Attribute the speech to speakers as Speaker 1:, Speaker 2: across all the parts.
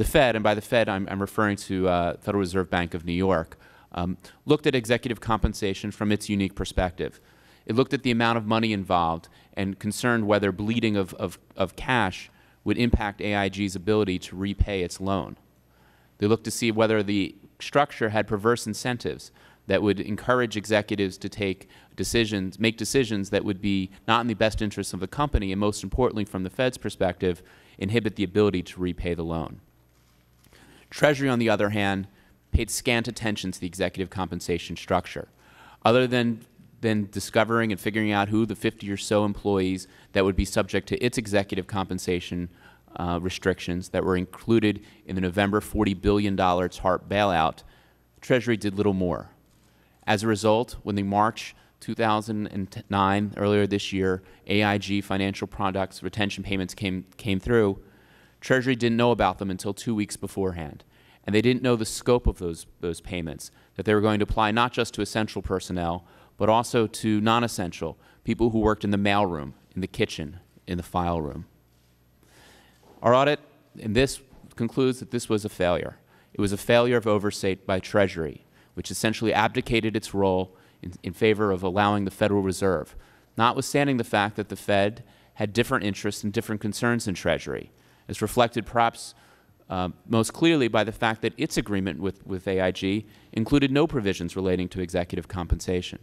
Speaker 1: the Fed, and by the Fed I'm, I'm referring to uh, Federal Reserve Bank of New York, um, looked at executive compensation from its unique perspective. It looked at the amount of money involved and concerned whether bleeding of, of, of cash would impact AIG's ability to repay its loan. They looked to see whether the structure had perverse incentives that would encourage executives to take decisions, make decisions that would be not in the best interest of the company, and most importantly, from the Fed's perspective, inhibit the ability to repay the loan. Treasury, on the other hand, paid scant attention to the executive compensation structure. Other than, than discovering and figuring out who the 50 or so employees that would be subject to its executive compensation uh, restrictions that were included in the November $40 billion TARP bailout, Treasury did little more. As a result, when the March 2009, earlier this year, AIG financial products retention payments came, came through, Treasury didn't know about them until two weeks beforehand. And they didn't know the scope of those, those payments, that they were going to apply not just to essential personnel, but also to non-essential, people who worked in the mailroom, in the kitchen, in the file room. Our audit in this concludes that this was a failure. It was a failure of oversight by Treasury, which essentially abdicated its role in, in favor of allowing the Federal Reserve, notwithstanding the fact that the Fed had different interests and different concerns than Treasury, as reflected perhaps uh, most clearly by the fact that its agreement with, with AIG included no provisions relating to executive compensation.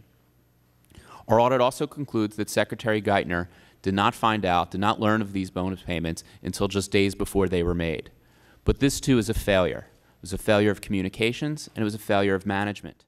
Speaker 1: Our audit also concludes that Secretary Geithner did not find out, did not learn of these bonus payments until just days before they were made. But this too is a failure. It was a failure of communications and it was a failure of management.